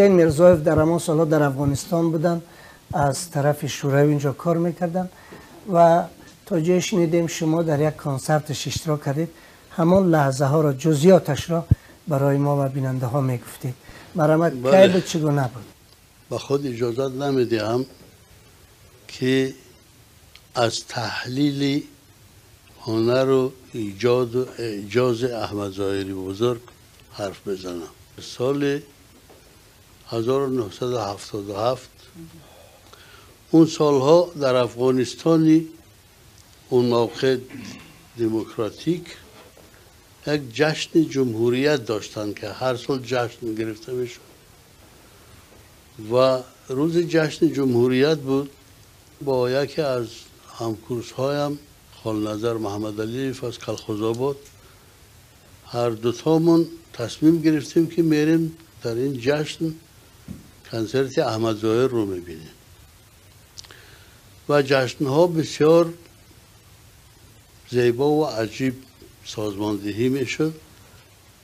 این میرزایف در امان سالا در افغانستان بودن از طرف شوروی اینجا کار می‌کردن و تا جای شنیدیم شما در یک کنسرتش اشتراک کردید. همان لحظه ها را جزیاتش را برای ما و بیننده ها می‌گفتید. مرمت بله. کی بود چگونه بود با خود اجازت نمی‌دهم که از تحلیل هنر و ایجاد و احمد ظاهری بزرگ حرف بزنم. سال 1977 اون سالها در افغانستانی اون موقع دموکراتیک یک جشن جمهوریت داشتن که هر سال جشن گرفته می‌شد. و روز جشن جمهوریت بود. با یکی از همکورس هایم خال نظر محمد علی از کلخوزآباد هر دوتامون تصمیم گرفتیم که میریم در این جشن کنسرت احمد ظاهر رو می‌بینیم. و جشن ها بسیار زیبا و عجیب سازماندهی می‌شد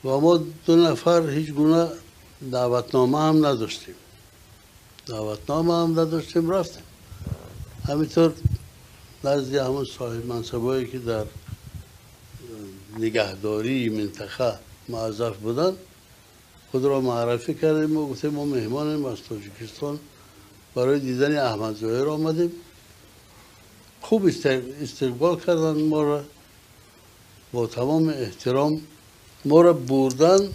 و ما دو نفر هیچ گونه دعوتنامه هم نداشتیم. دعوتنامه هم نداشتیم رفتیم. همینطور نزد همون صاحب منصبایی که در نگهداری منطقه معذف بودن خود را معرفی کردیم و گفتیم ما مهمانیم از تاجیکستان برای دیدن احمد ظاهر آمدیم. خوب استقبال کردن ما را. با تمام احترام ما را بردن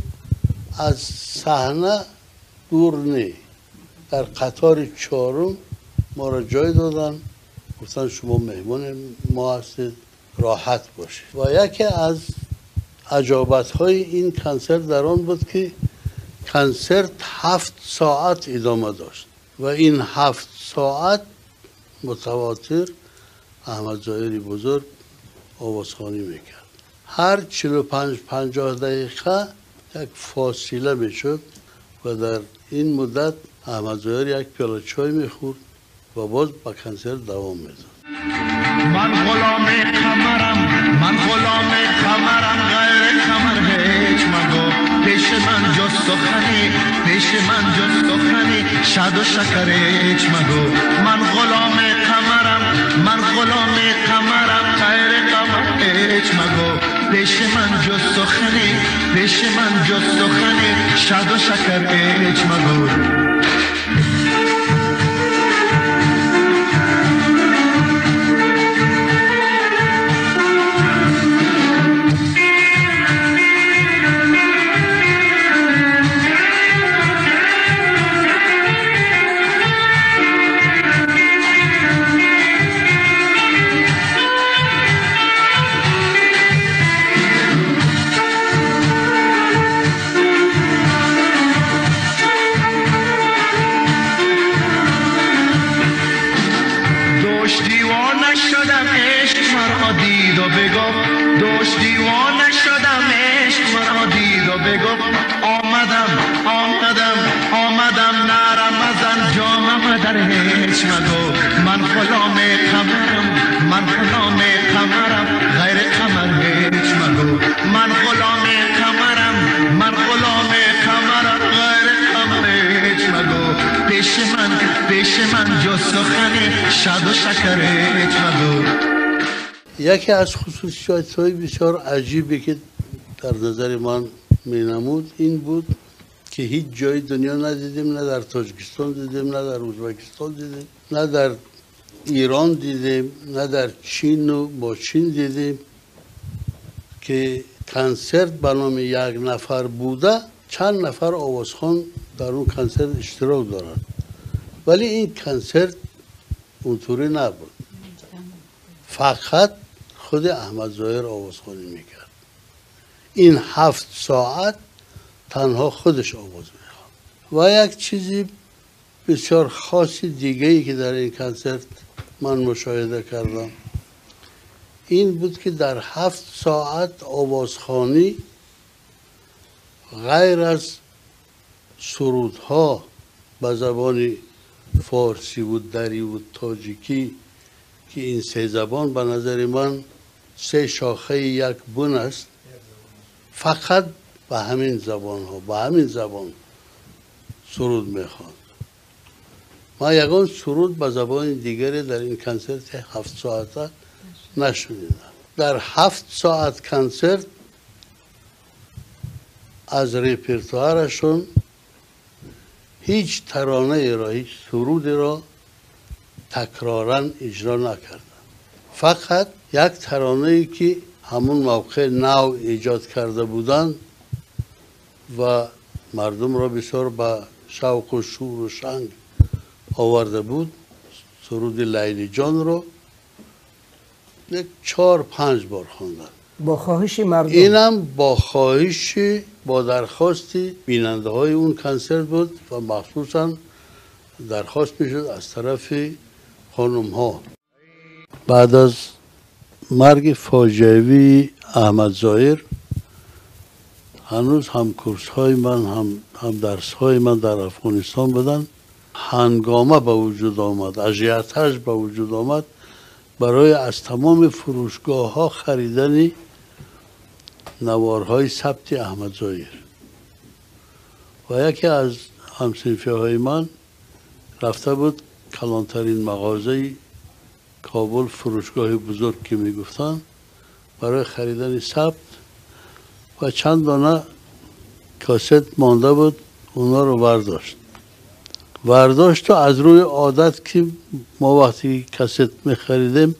از صحنه دور نه در قطار چهارم ما را جای دادن. گفتن شما مهمان ما هستید راحت باشید. و یکی از عجابت های این کنسرت در آن بود که کنسرت هفت ساعت ادامه داشت و این هفت ساعت متواتر احمد ظاهری بزرگ آوازخانی می‌کرد. هر چلو و پنج پنجاه دقیقه یک فاصله می‌شد و در این مدت احمد ظاهر یک پیاله چای می‌خورد و باز با کنسرت دوام می‌داد. من غلام کمرم شد و شکر مگو. من غلام کمرم من غلام کمرم. غیر کمر هیچ مگو. پیش من جز سخنی پیش من جز سخنی. شد و شکر مگو. دوش دیوانه شدم عشق مرا دید و بگفت آمدم آمدم آمدم نرم ازن جامم در هیچ مگو. من غلام قمرم من غلام قمرم. غیر قمر هیچ مگو. من غلام قمرم من غلام قمرم. غیر قمر هیچ مگو. پیش من پیش من جز سخنی شد و شکر هیچ مگو. یکی از خصوصیات های بسیار عجیبی که در نظر من می نمود این بود که هیچ جای دنیا ندیدیم نه در تاجیکستان دیدیم نه در ازبکستان دیدیم نه در ایران دیدیم نه در چین و با چین دیدیم که کنسرت به نام یک نفر بوده چند نفر آوازخان در اون کنسرت اشتراک دارند. ولی این کنسرت اونطوری نبود. فقط خود احمد ظاهر آوازخوانی می‌کرد. این هفت ساعت تنها خودش آواز می‌خواد و یک چیزی بسیار خاص دیگه ای که در این کنسرت من مشاهده کردم این بود که در هفت ساعت آوازخانی غیر از سرودها به زبان فارسی و دری و تاجیکی که این سه زبان به نظر من سه شاخه یک بن است. فقط به همین زبان ها به همین زبان سرود می‌خواند ما یگان سرود به زبان دیگری در این کنسرت هفت ساعته نشنیدم. در هفت ساعت کنسرت از ریپرتوارشون هیچ ترانه را هیچ سرودی را تکرارا اجرا نکردن فقط یک ترانه ای که همون موقع نو ایجاد کرده بودند و مردم را بسیار به شوق و شور و شنگ آورده بود. سرود لیلی جان رو یک چهار پنج بار خواندن. با خواهش مردم. اینم با خواهش با درخواستی بیننده های اون کنسرت بود و مخصوصا درخواست می‌شد از طرف خانم ها بعد از مرگ فاجعوی احمد زایر هنوز هم کورس های من هم, هم درس های من در افغانستان بودن. هنگامه به وجود آمد اجیتش به وجود آمد برای از تمام فروشگاه ها خریدن نوارهای ثبت احمد زایر و یکی از همسنفی های من رفته بود کلانترین مغازه کابل فروشگاه بزرگ که می‌گفتن برای خریدن ثبت و چند دانه کاست مانده بود اونا رو برداشت. برداشت و از روی عادت که ما وقتی کست میخریدیم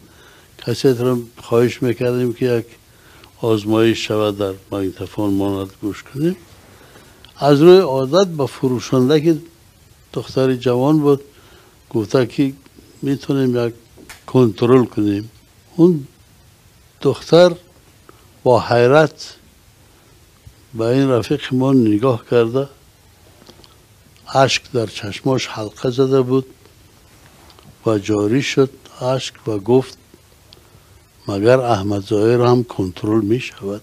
کست رو خواهش می‌کردیم که یک آزمایش شود در مگنتفون ماند گوش کنیم. از روی عادت با فروشنده که دختر جوان بود گفته که می‌تونیم یک کنترل کنیم. اون دختر با حیرت به این رفیق ما نگاه کرده. اشک در چشماش حلقه زده بود. و جاری شد اشک و گفت مگر احمد ظاهر هم کنترل می شود؟